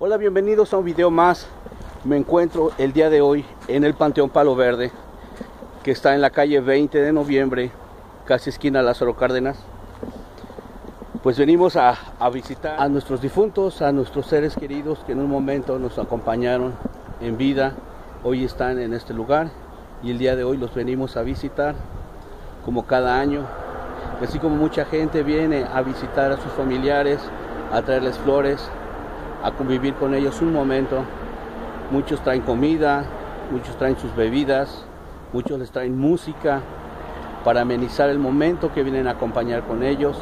Hola, bienvenidos a un video más. Me encuentro el día de hoy en el Panteón Palo Verde, que está en la calle 20 de noviembre, casi esquina Lázaro Cárdenas. Pues venimos a, a visitar a nuestros difuntos, a nuestros seres queridos que en un momento nos acompañaron en vida. Hoy están en este lugar y el día de hoy los venimos a visitar como cada año. Así como mucha gente viene a visitar a sus familiares, a traerles flores, a convivir con ellos un momento. Muchos traen comida, muchos traen sus bebidas, muchos les traen música para amenizar el momento que vienen a acompañar con ellos.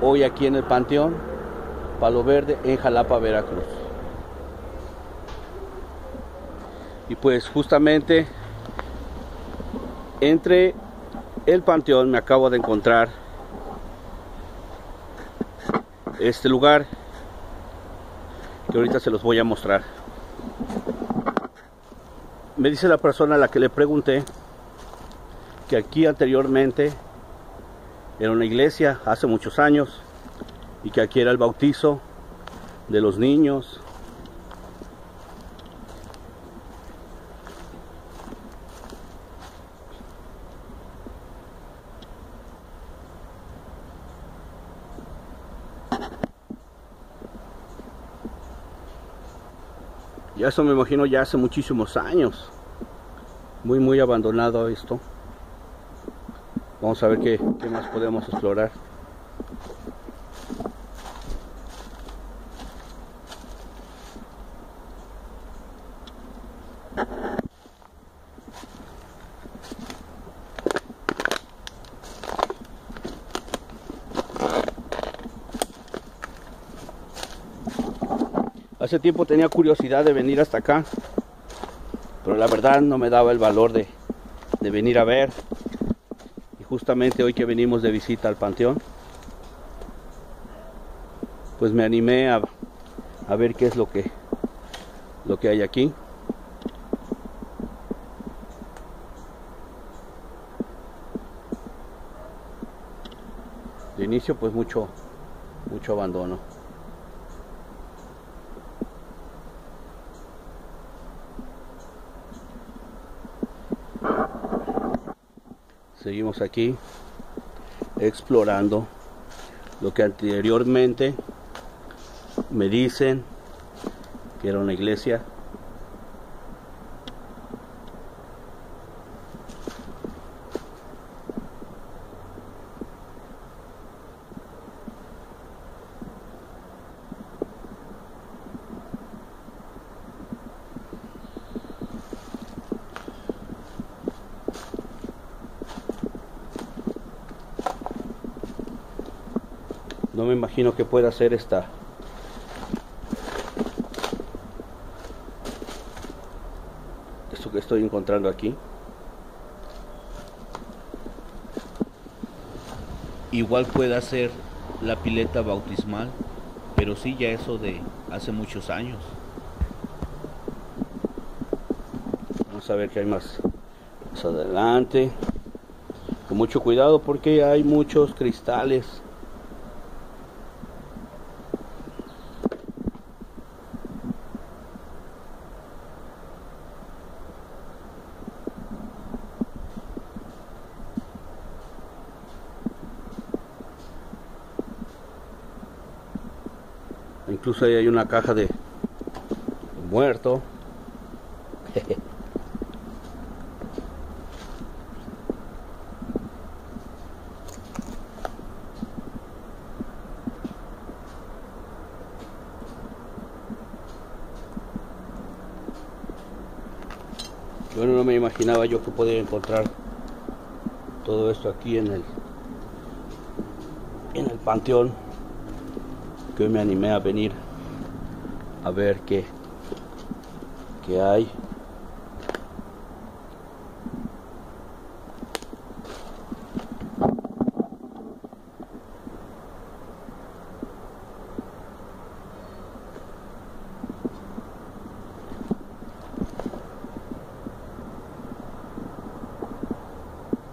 Hoy aquí en el Panteón, Palo Verde, en Jalapa, Veracruz. Y pues justamente entre el Panteón me acabo de encontrar este lugar que ahorita se los voy a mostrar. Me dice la persona a la que le pregunté que aquí anteriormente era una iglesia hace muchos años y que aquí era el bautizo de los niños. Eso me imagino ya hace muchísimos años. Muy, muy abandonado esto. Vamos a ver qué, qué más podemos explorar. Hace tiempo tenía curiosidad de venir hasta acá, pero la verdad no me daba el valor de, de venir a ver. Y justamente hoy que venimos de visita al panteón, pues me animé a, a ver qué es lo que, lo que hay aquí. De inicio pues mucho, mucho abandono. Seguimos aquí explorando lo que anteriormente me dicen que era una iglesia me imagino que pueda ser esta. Esto que estoy encontrando aquí. Igual pueda ser la pileta bautismal pero sí ya eso de hace muchos años. Vamos a ver qué hay más más adelante. Con mucho cuidado porque hay muchos cristales Incluso ahí hay una caja de muerto. Bueno, no me imaginaba yo que podía encontrar todo esto aquí en el en el panteón que hoy me animé a venir a ver qué, qué hay.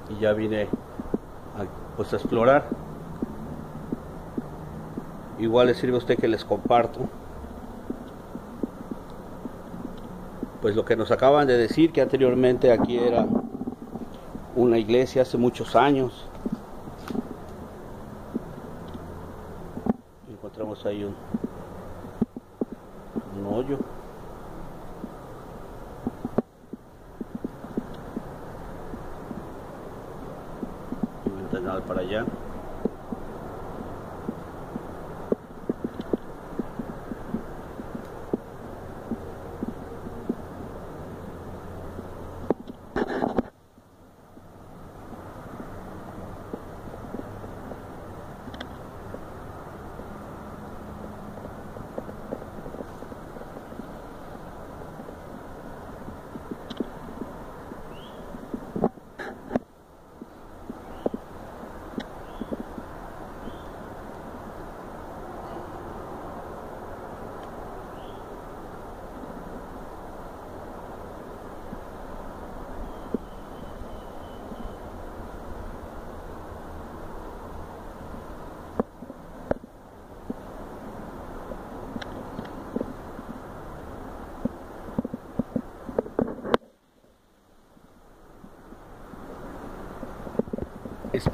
Y ya vine a, pues, a explorar Igual le sirve a usted que les comparto. Pues lo que nos acaban de decir, que anteriormente aquí era una iglesia hace muchos años. Encontramos ahí un, un hoyo. para allá.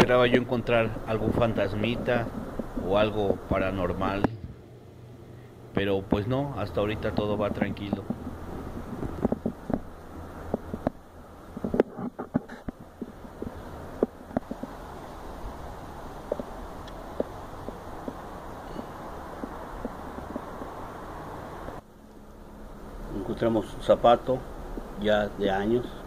Esperaba yo encontrar algún fantasmita o algo paranormal, pero pues no, hasta ahorita todo va tranquilo. Encontramos un zapato ya de años.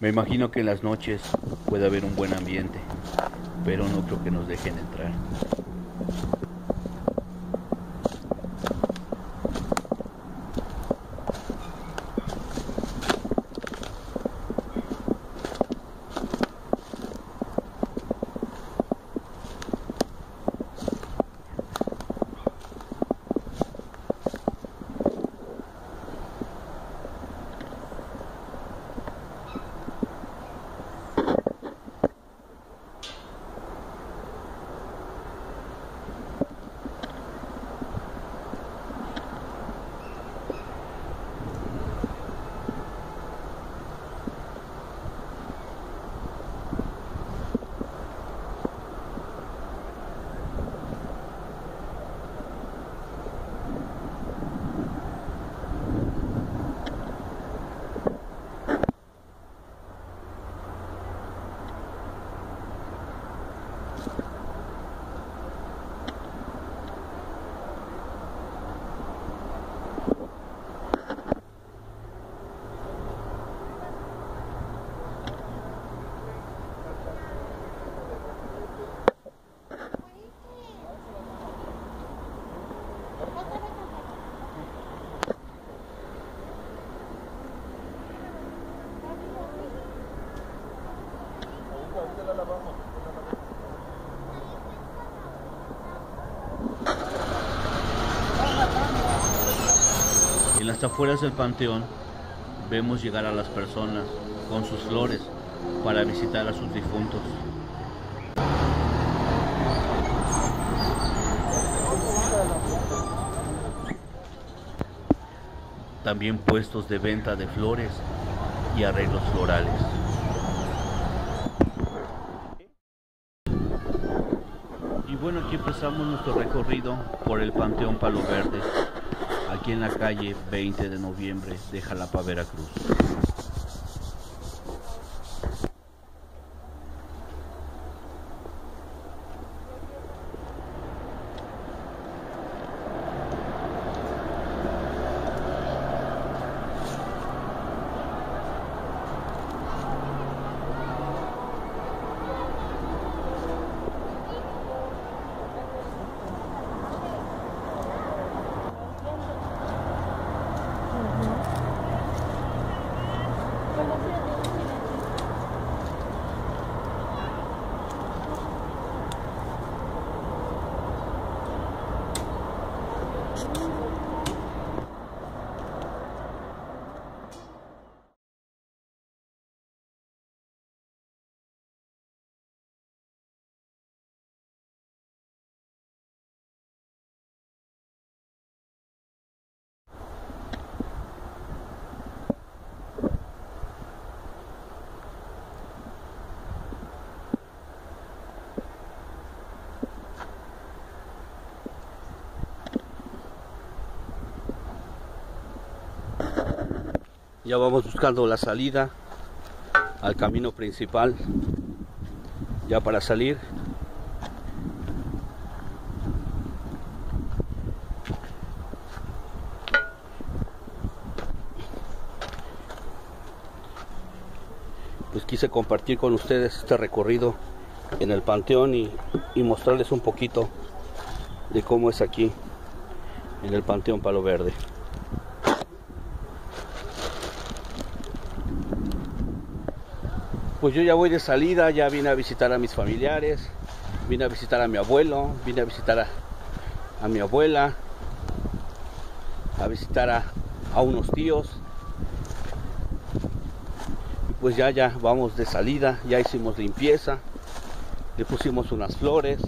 Me imagino que en las noches puede haber un buen ambiente, pero no creo que nos dejen entrar. En las afueras del panteón vemos llegar a las personas con sus flores para visitar a sus difuntos. También puestos de venta de flores y arreglos florales. Y bueno, aquí empezamos nuestro recorrido por el Panteón Palo Verde, aquí en la calle 20 de noviembre de Jalapa, Veracruz. Ya vamos buscando la salida al camino principal. Ya para salir. Pues quise compartir con ustedes este recorrido en el panteón y, y mostrarles un poquito de cómo es aquí en el panteón Palo Verde. Pues yo ya voy de salida, ya vine a visitar a mis familiares, vine a visitar a mi abuelo, vine a visitar a, a mi abuela, a visitar a, a unos tíos. Y pues ya, ya vamos de salida, ya hicimos limpieza, le pusimos unas flores.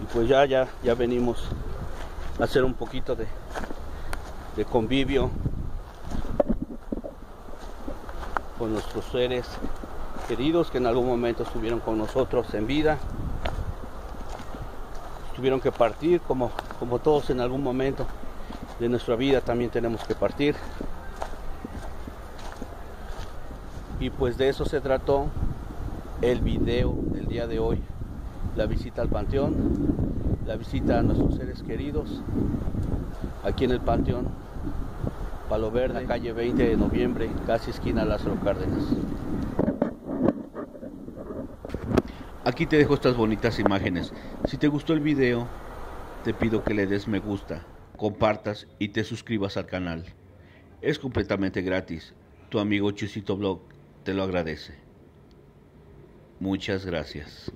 Y pues ya, ya, ya venimos hacer un poquito de, de convivio con nuestros seres queridos que en algún momento estuvieron con nosotros en vida. Tuvieron que partir como, como todos en algún momento de nuestra vida también tenemos que partir. Y pues de eso se trató el video del día de hoy. La visita al panteón, la visita a nuestros seres queridos aquí en el panteón Palo Verde, calle 20 de noviembre, casi esquina Lázaro Cárdenas. Aquí te dejo estas bonitas imágenes. Si te gustó el video, te pido que le des me gusta, compartas y te suscribas al canal. Es completamente gratis. Tu amigo Chusito Blog te lo agradece. Muchas gracias.